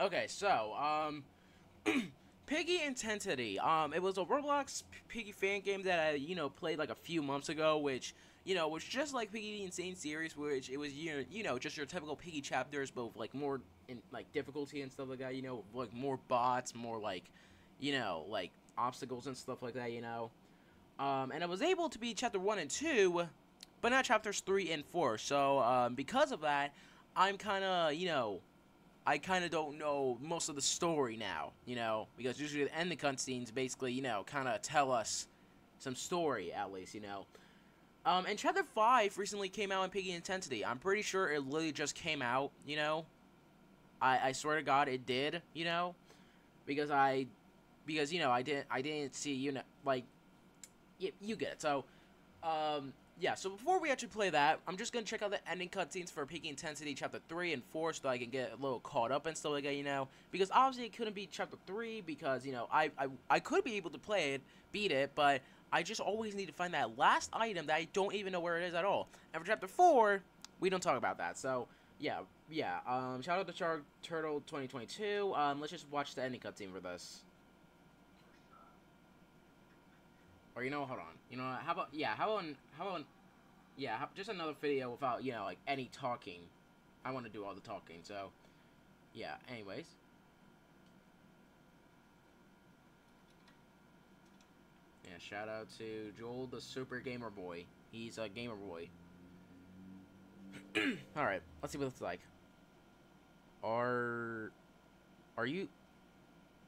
Okay, so, um, Piggy Intensity. Um, it was a Roblox Piggy fan game that I, you know, played like a few months ago, which, you know, was just like Piggy the Insane series, which it was, you know, you know, just your typical Piggy chapters, but with, like more in like difficulty and stuff like that. You know, like more bots, more like, you know, like obstacles and stuff like that. You know, um, and I was able to beat chapter one and two, but not chapters three and four. So, um, because of that, I'm kind of, you know I kind of don't know most of the story now, you know, because usually the end of cutscenes basically, you know, kind of tell us some story at least, you know. Um, and Chapter 5 recently came out in Piggy Intensity. I'm pretty sure it literally just came out, you know. I, I swear to God it did, you know. Because I, because, you know, I didn't, I didn't see, you know, like, you, you get it. So, um, yeah, so before we actually play that, I'm just going to check out the ending cutscenes for Piggy Intensity Chapter 3 and 4 so I can get a little caught up and stuff like that, you know? Because obviously it couldn't be Chapter 3 because, you know, I, I, I could be able to play it, beat it, but I just always need to find that last item that I don't even know where it is at all. And for Chapter 4, we don't talk about that, so... Yeah, yeah, um, shout out to Char Turtle 2022, um, let's just watch the ending cutscene for this. Or you know, hold on. You know, how about yeah? How about how about yeah? Just another video without you know like any talking. I want to do all the talking, so yeah. Anyways. Yeah, shout out to Joel the Super Gamer Boy. He's a gamer boy. Alright, let's see what it's like. Are... Are you...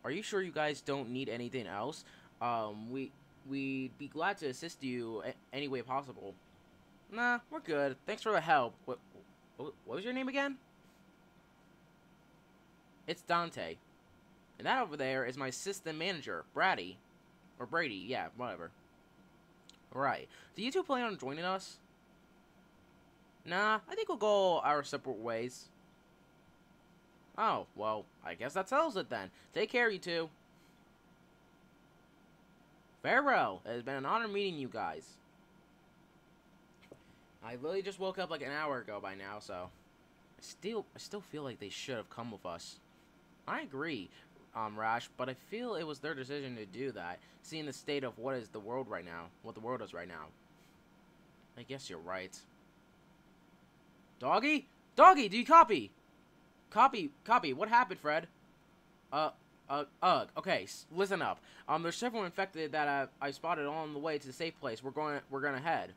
Are you sure you guys don't need anything else? Um, we... We'd be glad to assist you any way possible. Nah, we're good. Thanks for the help. What, what, was your name again? It's Dante. And that over there is my assistant manager, Brady. Or Brady, yeah, whatever. Right. Do you two plan on joining us? Nah, I think we'll go our separate ways. Oh, well, I guess that settles it then. Take care, you two. Farewell. It has been an honor meeting you guys. I literally just woke up like an hour ago by now, so... I still, I still feel like they should have come with us. I agree, um, Rash, but I feel it was their decision to do that, seeing the state of what is the world right now, what the world is right now. I guess you're right. Doggy? Doggy, do you copy? Copy, copy. What happened, Fred? Uh, uh, ugh. Okay, listen up. Um, there's several infected that I, I spotted on the way to the safe place. We're going, we're gonna head.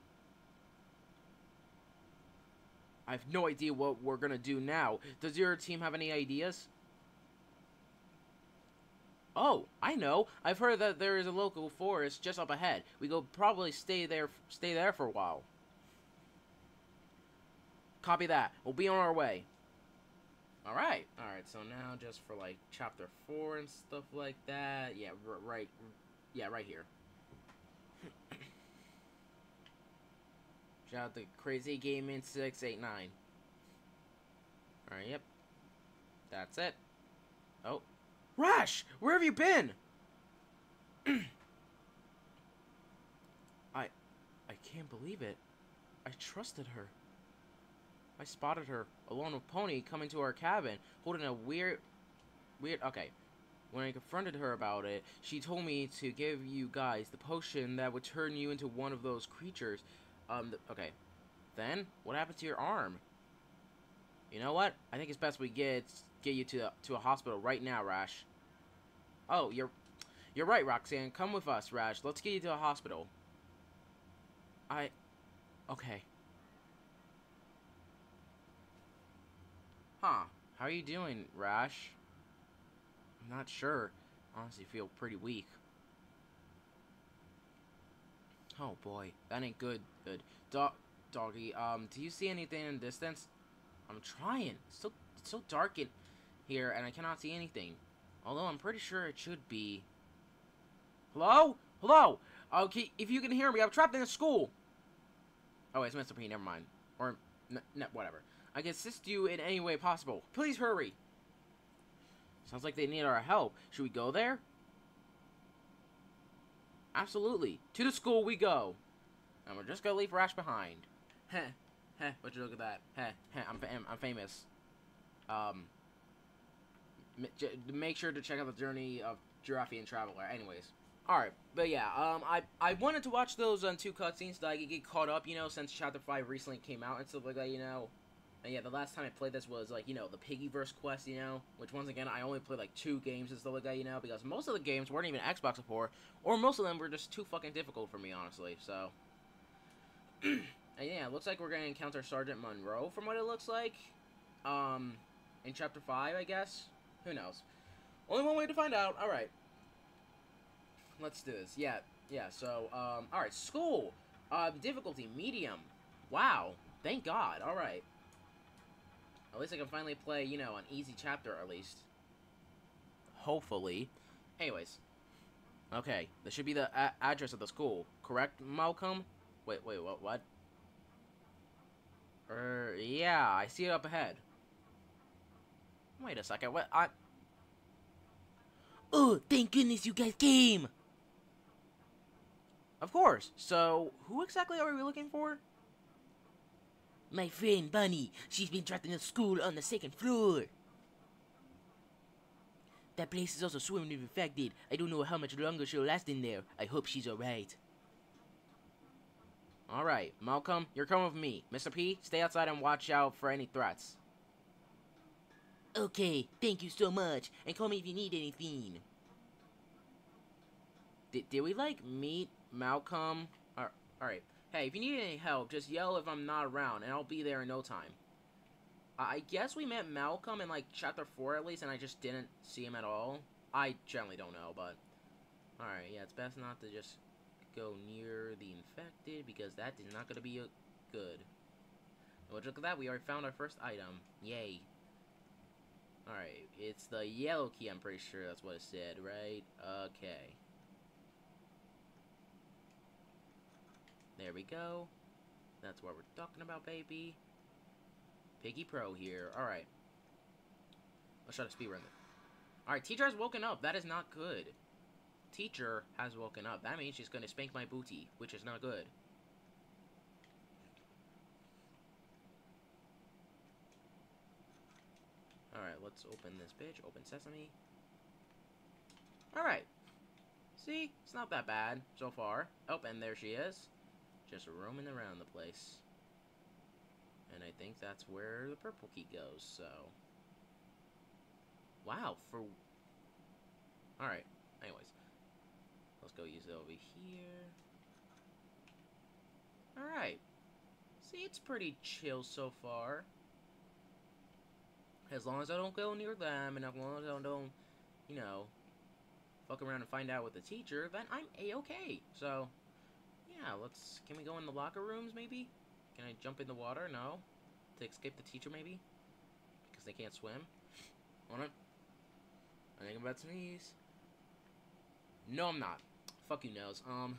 I have no idea what we're gonna do now. Does your team have any ideas? Oh, I know. I've heard that there is a local forest just up ahead. We go probably stay there, stay there for a while. Copy that. We'll be on our way. Alright. Alright, so now just for like chapter 4 and stuff like that. Yeah, right. Yeah, right here. Out to Crazy Gaming 689. Alright, yep. That's it. Oh. Rash! Where have you been? I... I can't believe it. I trusted her. I spotted her, alone with Pony, coming to our cabin, holding a weird... Weird... Okay. When I confronted her about it, she told me to give you guys the potion that would turn you into one of those creatures. Um, the, okay. Then, what happened to your arm? You know what? I think it's best we get get you to to a hospital right now, Rash. Oh, you're you're right, Roxanne. Come with us, Rash. Let's get you to a hospital. I... Okay. Huh. How are you doing, Rash? I'm not sure. Honestly, feel pretty weak. Oh boy, that ain't good. Good. Dog, doggy. Um, do you see anything in the distance? I'm trying. It's so it's so dark in here, and I cannot see anything. Although I'm pretty sure it should be. Hello? Hello? Okay, if you can hear me, I'm trapped in a school. Oh, it's Mr. P. Never mind. Or, whatever. I can assist you in any way possible. Please hurry. Sounds like they need our help. Should we go there? Absolutely. To the school we go. And we're just gonna leave Rash behind. Heh. Heh. But you look at that. Heh. Heh. I'm, fam I'm famous. Um. make sure to check out the journey of Giraffian Traveler. Anyways. Alright, but yeah, um, I, I wanted to watch those um, two cutscenes so I could get caught up, you know, since Chapter 5 recently came out and stuff like that, you know. And yeah, the last time I played this was, like, you know, the Piggyverse quest, you know, which, once again, I only played, like, two games and stuff like that, you know, because most of the games weren't even Xbox support, or most of them were just too fucking difficult for me, honestly, so. and yeah, it looks like we're gonna encounter Sergeant Monroe, from what it looks like, um, in Chapter 5, I guess. Who knows? Only one way to find out. Alright. Let's do this. Yeah, yeah, so, um, alright, school. Uh, difficulty, medium. Wow. Thank God. Alright. At least I can finally play, you know, an easy chapter, at least. Hopefully. Anyways. Okay, this should be the address of the school. Correct, Malcolm? Wait, wait, what, what? Er, yeah, I see it up ahead. Wait a second, what, I... Oh, thank goodness you guys came! Of course. So, who exactly are we looking for? My friend Bunny. She's been trapped in a school on the second floor. That place is also swimming with infected. I don't know how much longer she'll last in there. I hope she's alright. Alright, Malcolm, you're coming with me. Mr. P, stay outside and watch out for any threats. Okay, thank you so much. And call me if you need anything. Did, did we, like, meet Malcolm. Alright. Hey, if you need any help, just yell if I'm not around, and I'll be there in no time. I guess we met Malcolm in, like, Chapter 4 at least, and I just didn't see him at all. I generally don't know, but... Alright, yeah, it's best not to just go near the infected, because that is not going to be good. Well, look at that, we already found our first item. Yay. Alright, it's the yellow key, I'm pretty sure that's what it said, right? Okay. There we go. That's what we're talking about, baby. Piggy Pro here. Alright. Let's try to speedrun it. Alright, teacher has woken up. That is not good. Teacher has woken up. That means she's going to spank my booty, which is not good. Alright, let's open this bitch. Open sesame. Alright. See? It's not that bad so far. Oh, and there she is just roaming around the place. And I think that's where the purple key goes, so... Wow, for... Alright, anyways. Let's go use it over here. Alright. See, it's pretty chill so far. As long as I don't go near them, and as long as I don't, you know, fuck around and find out with the teacher, then I'm a-okay. So, yeah, let's... Can we go in the locker rooms, maybe? Can I jump in the water? No. To escape the teacher, maybe? Because they can't swim? On. I think I'm about to sneeze. No, I'm not. Fuck you, nose. Um...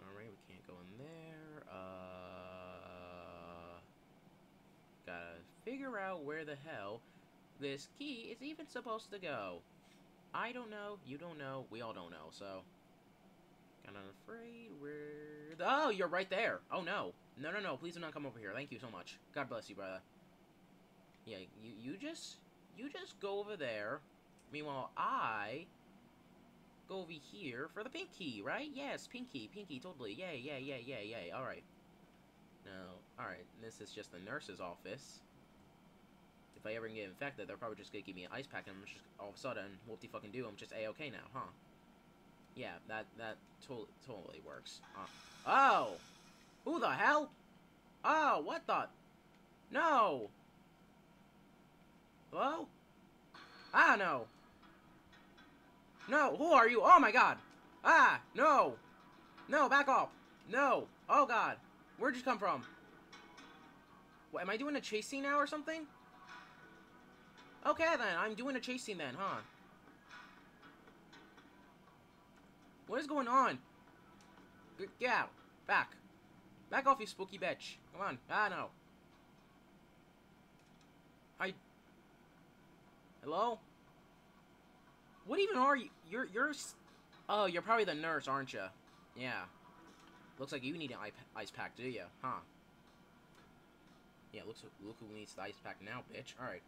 Alright, we can't go in there. Uh... Gotta figure out where the hell this key is even supposed to go. I don't know, you don't know, we all don't know, so... Kinda afraid we're... Oh, you're right there! Oh, no. No, no, no, please do not come over here. Thank you so much. God bless you, brother. Yeah, you, you just... You just go over there. Meanwhile, I... Go over here for the pink key, right? Yes, pinky, pinky, totally. Yay, yay, yay, yay, yay. Alright. No, alright, this is just the nurse's office if I ever get infected, they're probably just gonna give me an ice pack, and I'm just all of a sudden, whoop de fucking do, I'm just a okay now, huh? Yeah, that that totally totally works. Uh, oh, who the hell? Oh, what the? No. Hello? Ah, no. No, who are you? Oh my god. Ah, no. No, back off. No. Oh god. Where'd you come from? What, am I doing a chase scene now or something? Okay, then. I'm doing a chase scene then, huh? What is going on? Get out. Back. Back off, you spooky bitch. Come on. Ah, no. I... Hello? What even are you? You're... You're... Oh, you're probably the nurse, aren't you? Yeah. Looks like you need an ice pack, do you? Huh. Yeah, looks look who needs the ice pack now, bitch. All right.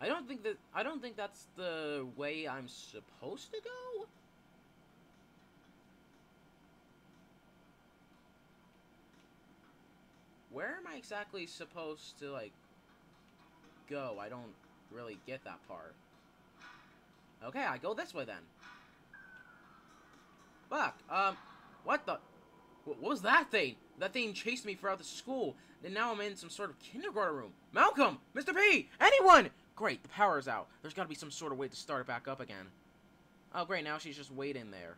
I don't think that I don't think that's the way I'm supposed to go. Where am I exactly supposed to like go? I don't really get that part. Okay, I go this way then. Fuck. Um, what the? What was that thing? That thing chased me throughout the school. And now I'm in some sort of kindergarten room. Malcolm! Mr. P! Anyone! Great, the power's out. There's gotta be some sort of way to start it back up again. Oh, great, now she's just waiting there.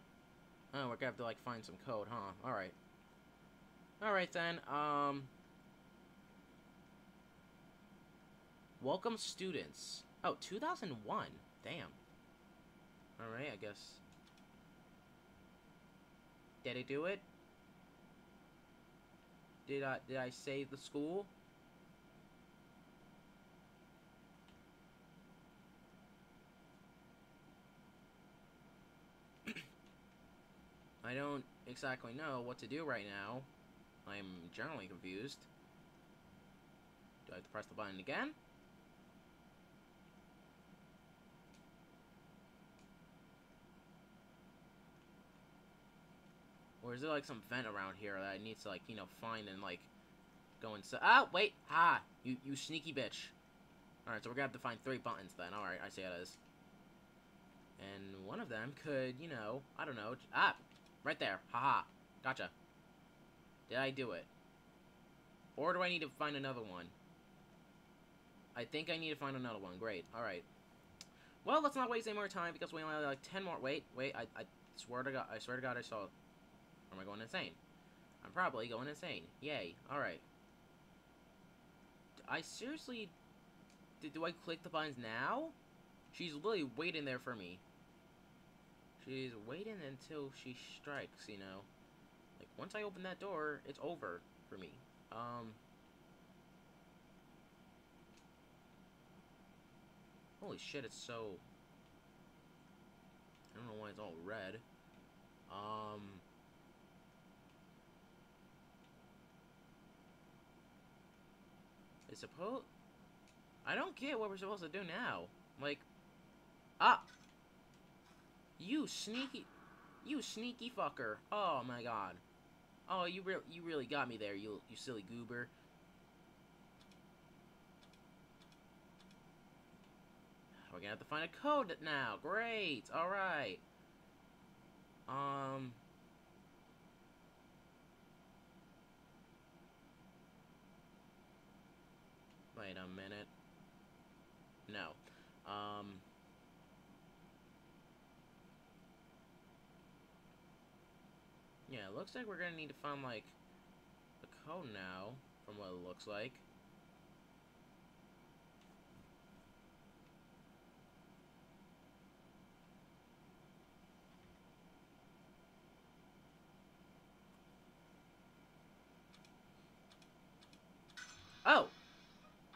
Oh, we're gonna have to, like, find some code, huh? Alright. Alright, then, um... Welcome students. Oh, 2001. Damn. Alright, I guess. Did I do it? Did I did I save the school? I don't exactly know what to do right now. I'm generally confused. Do I have to press the button again? Or is there like some vent around here that I need to like, you know, find and like go inside? Oh, wait! Ah! You, you sneaky bitch. Alright, so we're gonna have to find three buttons then. Alright, I see how it is. And one of them could, you know, I don't know. Ah! Right there. Haha. -ha. Gotcha. Did I do it? Or do I need to find another one? I think I need to find another one. Great. Alright. Well, let's not waste any more time because we only have like 10 more. Wait, wait. I, I swear to God. I swear to God I saw. Or am I going insane? I'm probably going insane. Yay. Alright. I seriously... Do, do I click the buttons now? She's literally waiting there for me. She's waiting until she strikes, you know. Like, once I open that door, it's over for me. Um... Holy shit, it's so... I don't know why it's all red. Um... I suppose... I don't get what we're supposed to do now. Like... Ah! You sneaky... You sneaky fucker. Oh my god. Oh, you, re you really got me there, you, you silly goober. We're gonna have to find a code now. Great. Alright. Um... Wait a minute. No. Um... Yeah, it looks like we're gonna need to find, like, the code now, from what it looks like. Oh!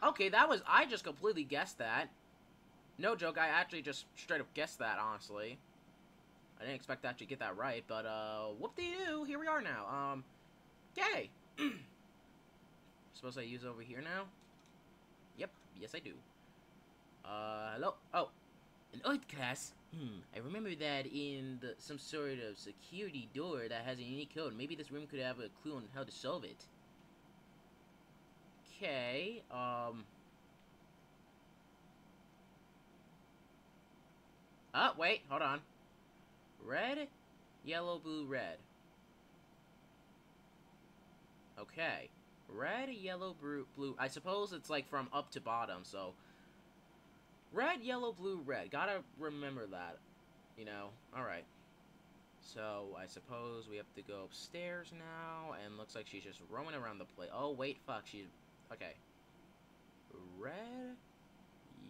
Okay, that was... I just completely guessed that. No joke, I actually just straight up guessed that, honestly. I didn't expect that to actually get that right, but, uh, whoop-de-doo, here we are now. Um, yay! Suppose I use over here now? Yep, yes I do. Uh, hello? Oh, an art class? Hmm, I remember that in the, some sort of security door that has a unique code. Maybe this room could have a clue on how to solve it. Okay, um... Oh, wait, hold on. Red, yellow, blue, red. Okay. Red, yellow, blue, blue. I suppose it's like from up to bottom, so... Red, yellow, blue, red. Gotta remember that. You know? Alright. So, I suppose we have to go upstairs now, and looks like she's just roaming around the place. Oh, wait, fuck, she's... Okay. Red,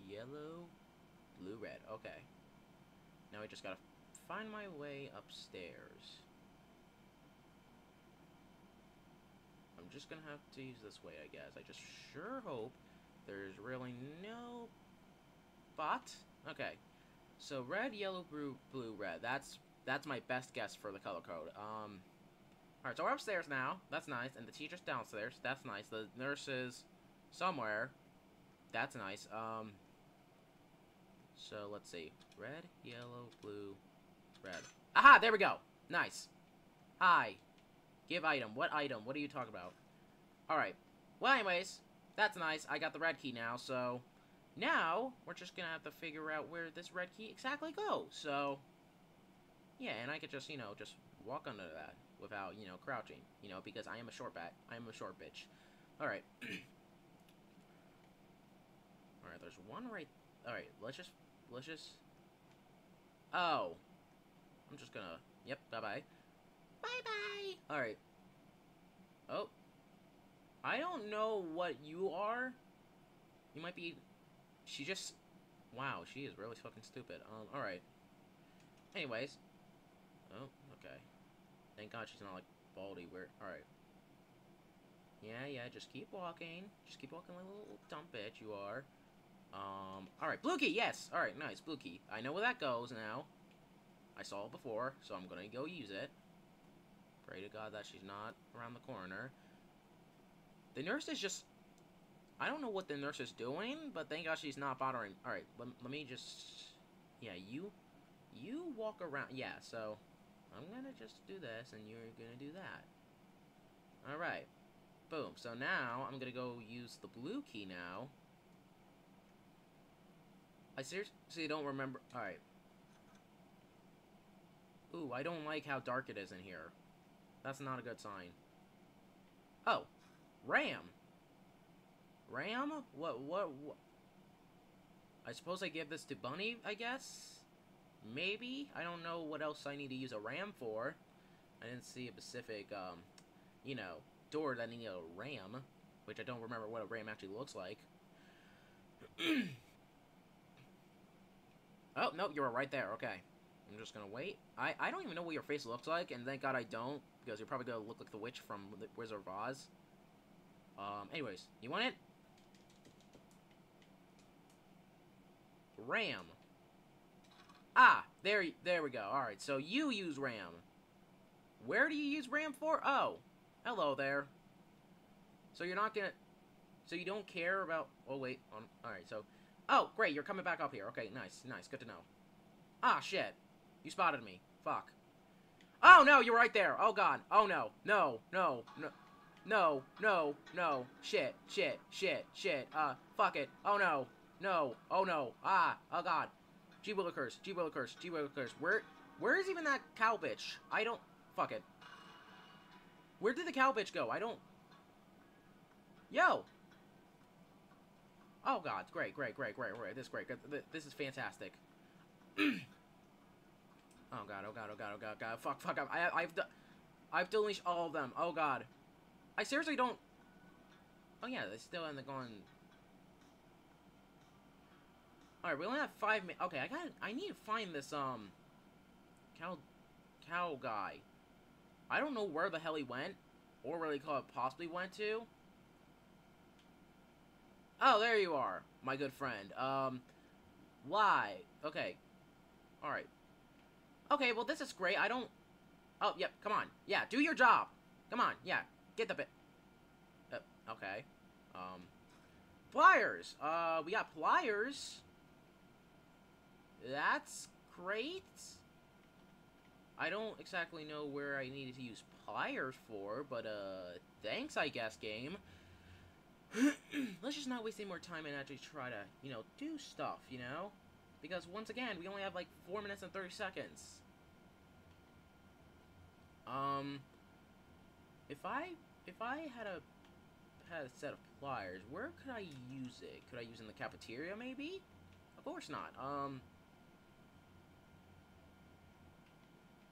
yellow, blue, red. Okay. Now we just gotta find my way upstairs. I'm just gonna have to use this way, I guess. I just sure hope there's really no bot. Okay. So red, yellow, blue, blue, red. That's that's my best guess for the color code. Um Alright, so we're upstairs now. That's nice. And the teacher's downstairs. That's nice. The nurse is somewhere. That's nice. Um, so let's see. Red, yellow, blue, red. Aha, there we go. Nice. Hi. Give item. What item? What are you talking about? Alright. Well, anyways, that's nice. I got the red key now, so... Now, we're just gonna have to figure out where this red key exactly goes. So, yeah, and I could just, you know, just walk under that without, you know, crouching. You know, because I am a short bat. I am a short bitch. Alright. Alright, there's one right... Alright, let's just... Let's just... Oh. I'm just gonna... Yep, bye-bye. Bye-bye! Alright. Oh. I don't know what you are. You might be... She just... Wow, she is really fucking stupid. Um, alright. Anyways. Oh, okay. Thank God she's not, like, baldy. Where... Alright. Yeah, yeah, just keep walking. Just keep walking like a little dumb bitch you are. Um, alright, blue key, yes! Alright, nice, blue key. I know where that goes now. I saw it before, so I'm gonna go use it. Pray to God that she's not around the corner. The nurse is just... I don't know what the nurse is doing, but thank God she's not bothering... Alright, let, let me just... Yeah, you... You walk around... Yeah, so... I'm gonna just do this, and you're gonna do that. Alright. Boom. So now, I'm gonna go use the blue key now. I seriously don't remember... Alright. Ooh, I don't like how dark it is in here. That's not a good sign. Oh. Ram. Ram? What, what, what? I suppose I give this to Bunny, I guess? Maybe? I don't know what else I need to use a ram for. I didn't see a specific, um, you know, door that I need a ram. Which I don't remember what a ram actually looks like. oh, no, you were right there. Okay. I'm just gonna wait. I, I don't even know what your face looks like, and thank God I don't, because you're probably gonna look like the witch from the Wizard of Oz. Um, anyways, you want it? Ram. Ah, there, there we go. Alright, so you use RAM. Where do you use RAM for? Oh, hello there. So you're not gonna... So you don't care about... Oh, wait. Um, Alright, so... Oh, great, you're coming back up here. Okay, nice, nice, good to know. Ah, shit. You spotted me. Fuck. Oh, no, you're right there. Oh, God. Oh, no. No, no, no. No, no, no. Shit, shit, shit, shit. Uh, fuck it. Oh, no. No. Oh, no. Ah. Oh, God. G Willikers. G Willikers. G Willikers. Where, where is even that cow bitch? I don't... Fuck it. Where did the cow bitch go? I don't... Yo! Oh, God. Great, great, great, great, great. This is great. This is fantastic. Oh god, oh god, oh god, oh god, god. Fuck, fuck, I, I've, I've deleted all of them. Oh god. I seriously don't... Oh yeah, they still end up going... Alright, we only have five minutes. Okay, I got I need to find this, um... Cow... Cow guy. I don't know where the hell he went. Or where he possibly went to. Oh, there you are, my good friend. Um... Why? Okay. Alright. Okay, well, this is great. I don't... Oh, yep, come on. Yeah, do your job. Come on, yeah. Get the bit. Uh, okay. Um... Pliers! Uh, we got pliers. That's great. I don't exactly know where I needed to use pliers for, but, uh, thanks, I guess, game. Let's just not waste any more time and actually try to, you know, do stuff, you know? Because, once again, we only have, like, 4 minutes and 30 seconds. Um, if I, if I had a, had a set of pliers, where could I use it? Could I use it in the cafeteria, maybe? Of course not. Um,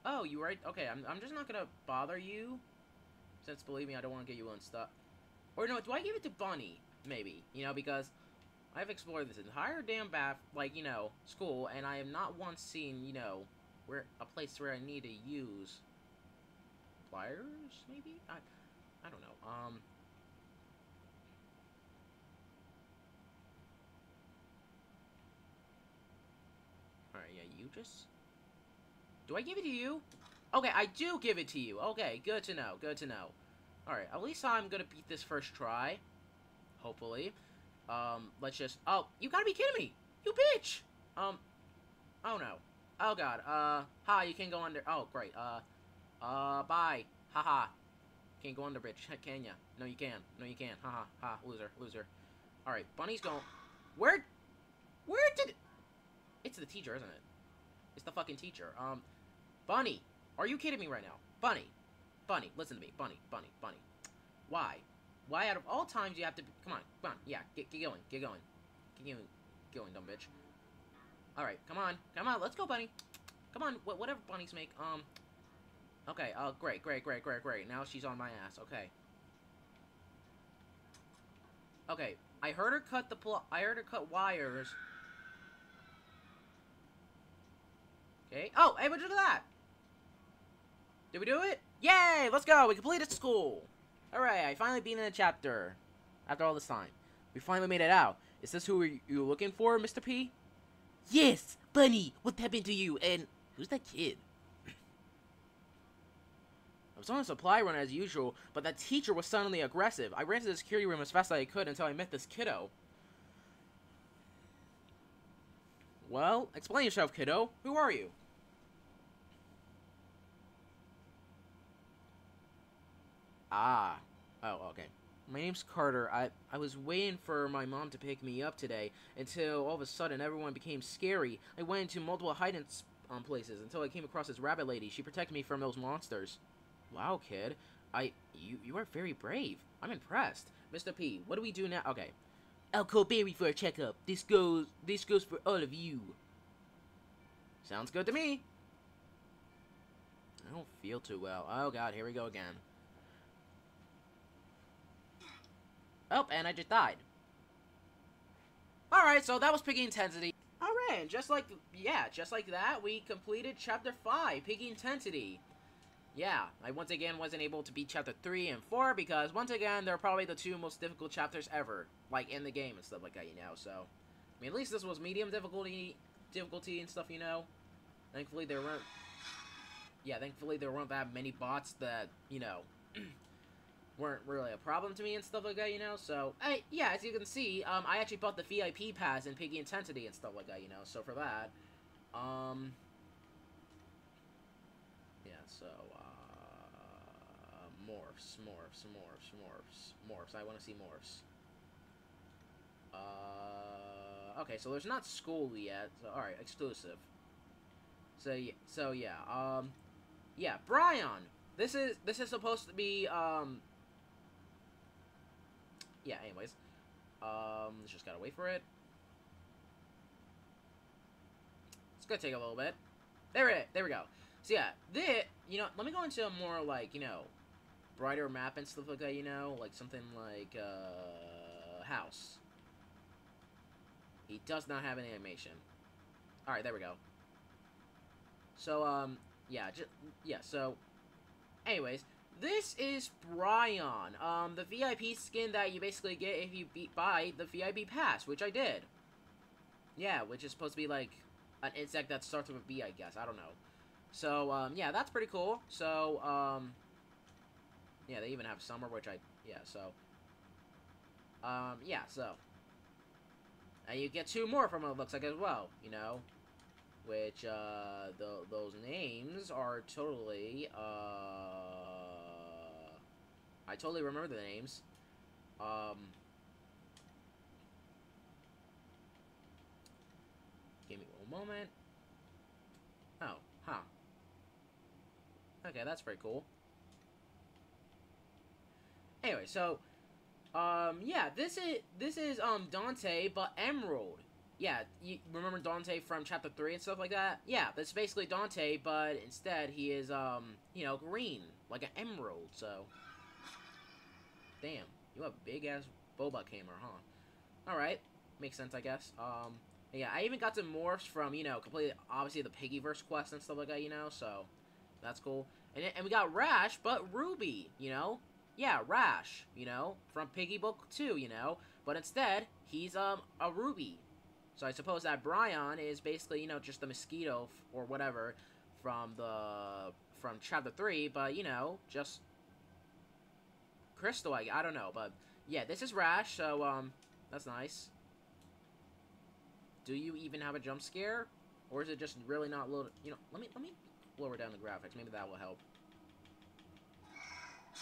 oh, you right? Okay, I'm, I'm just not gonna bother you, since, believe me, I don't want to get you unstuck. Or, no, do I give it to Bunny? Maybe, you know, because I've explored this entire damn bath, like, you know, school, and I have not once seen, you know, where a place where I need to use pliers, maybe? I, I don't know. Um... Alright, yeah, you just... Do I give it to you? Okay, I do give it to you. Okay, good to know, good to know. Alright, at least I'm gonna beat this first try. hopefully. Um, let's just... Oh, you gotta be kidding me! You bitch! Um, oh no. Oh god, uh, hi, you can't go under... Oh, great, uh, uh, bye. Haha. Can't go under bridge, can ya? No, you can. No, you can't. Haha, ha, loser, loser. Alright, Bunny's going... Where... Where did... It's the teacher, isn't it? It's the fucking teacher. Um, Bunny, are you kidding me right now? Bunny, Bunny, listen to me. Bunny, Bunny, Bunny. Why? Why out of all times you have to... Come on, come on. Yeah, get, get going, get going. Get going, get going, dumb bitch. Alright, come on. Come on, let's go, Bunny. Come on, wh whatever bunnies make. Um, okay, uh, great, great, great, great, great. Now she's on my ass. Okay. Okay, I heard her cut the pl- I heard her cut wires. Okay. Oh, hey, but look at that! Did we do it? Yay! Let's go! We completed school! Alright, I finally beat in the chapter. After all this time. We finally made it out. Is this who you're looking for, Mr. P? Yes! Bunny, what happened to you? And who's that kid? I was on a supply run as usual, but that teacher was suddenly aggressive. I ran to the security room as fast as I could until I met this kiddo. Well, explain yourself, kiddo. Who are you? Ah. Oh, okay. My name's Carter. I, I was waiting for my mom to pick me up today until all of a sudden everyone became scary. I went into multiple hiding um, places until I came across this rabbit lady. She protected me from those monsters. Wow, kid. I you you are very brave. I'm impressed. Mr. P, what do we do now? Okay. I'll call Barry for a checkup. This goes this goes for all of you. Sounds good to me. I don't feel too well. Oh god, here we go again. Oh, and I just died. Alright, so that was Piggy Intensity. Alright, just like, yeah, just like that, we completed Chapter 5, Piggy Intensity. Yeah, I once again wasn't able to beat Chapter 3 and 4 because, once again, they're probably the two most difficult chapters ever, like, in the game and stuff like that, you know, so... I mean, at least this was medium difficulty, difficulty and stuff, you know. Thankfully, there weren't... Yeah, thankfully there weren't that many bots that, you know... weren't really a problem to me and stuff like that, you know. So, I, yeah, as you can see, um, I actually bought the VIP pass in Piggy Intensity and stuff like that, you know. So for that, um, yeah. So, uh, morphs, morphs, morphs, morphs, morphs. I want to see morphs. Uh, okay, so there's not school yet. So, all right, exclusive. So, yeah, so yeah, um, yeah, Brian. This is this is supposed to be um yeah, anyways. Um, just gotta wait for it. It's gonna take a little bit. There it, there we go. So yeah, this, you know, let me go into a more like, you know, brighter map and stuff like that, you know, like something like, uh, house. He does not have an animation. Alright, there we go. So, um, yeah, just, yeah, so, anyways, this is Brian, um, the VIP skin that you basically get if you beat buy the VIP pass, which I did. Yeah, which is supposed to be like an insect that starts with a B, I guess. I don't know. So, um, yeah, that's pretty cool. So, um, yeah, they even have summer, which I, yeah, so, um, yeah, so, and you get two more from it, looks like, as well, you know, which, uh, the, those names are totally, uh, I totally remember the names. Um, give me one moment. Oh, huh. Okay, that's pretty cool. Anyway, so, um, yeah, this is, this is, um, Dante, but Emerald. Yeah, you remember Dante from Chapter 3 and stuff like that? Yeah, that's basically Dante, but instead he is, um, you know, green, like an emerald, so... Damn, you a big ass boba camera, huh? Alright, makes sense, I guess. Um, yeah, I even got some morphs from, you know, completely, obviously, the Piggyverse quest and stuff like that, you know, so that's cool. And, and we got Rash, but Ruby, you know? Yeah, Rash, you know, from Piggy Book 2, you know? But instead, he's, um, a Ruby. So I suppose that Brian is basically, you know, just the mosquito or whatever from the, from Chapter 3, but, you know, just crystal. I, I don't know, but yeah, this is Rash, so um, that's nice. Do you even have a jump scare, or is it just really not loaded? You know, let me let me lower down the graphics. Maybe that will help.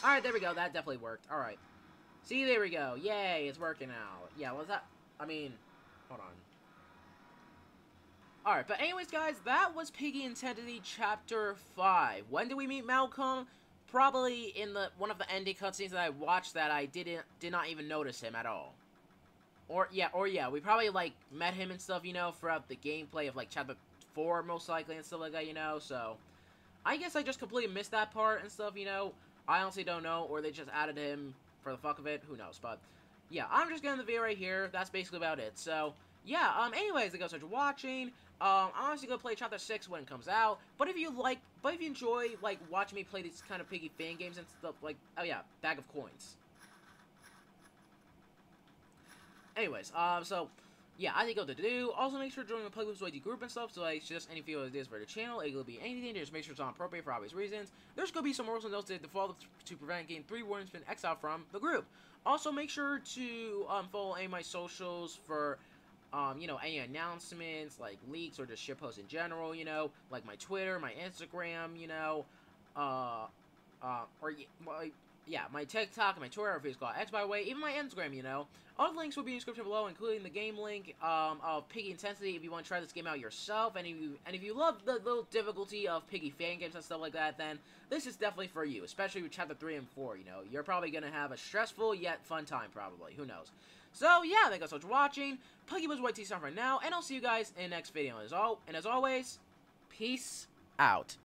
All right, there we go. That definitely worked. All right. See, there we go. Yay, it's working out. Yeah, was that? I mean, hold on. Alright, but anyways, guys, that was Piggy Intensity Chapter 5. When did we meet Malcolm? Probably in the one of the ending cutscenes that I watched that I didn't did not even notice him at all. Or yeah, or yeah, we probably like met him and stuff, you know, throughout the gameplay of like chapter 4 most likely and stuff like that, you know, so I guess I just completely missed that part and stuff, you know. I honestly don't know, or they just added him for the fuck of it, who knows, but yeah, I'm just getting the video right here. That's basically about it. So, yeah, um, anyways, thank you guys for watching. Um, I'm honestly gonna play Chapter 6 when it comes out. But if you like, but if you enjoy, like, watching me play these kind of piggy fan games and stuff, like, oh yeah, Bag of Coins. Anyways, um, so, yeah, I think to do. Also, make sure to join the PuggyPugsonYT group and stuff, so I suggest any video ideas for the channel. It could be anything, just make sure it's on appropriate for obvious reasons. There's gonna be some rules and notes that default to prevent getting three warnings been exiled from the group. Also, make sure to um, follow any of my socials for, um, you know, any announcements, like leaks or just shit posts in general, you know, like my Twitter, my Instagram, you know, uh, uh, or, my, yeah, my TikTok, and my Twitter, or Facebook, X, by the way, even my Instagram, you know. All the links will be in the description below, including the game link um, of Piggy Intensity if you want to try this game out yourself. And if you, and if you love the little difficulty of Piggy fan games and stuff like that, then this is definitely for you, especially with Chapter 3 and 4, you know. You're probably going to have a stressful yet fun time, probably. Who knows? So, yeah, thank you so much for watching. Puggy was YT Star for now, and I'll see you guys in the next video. As, all, and as always, peace out.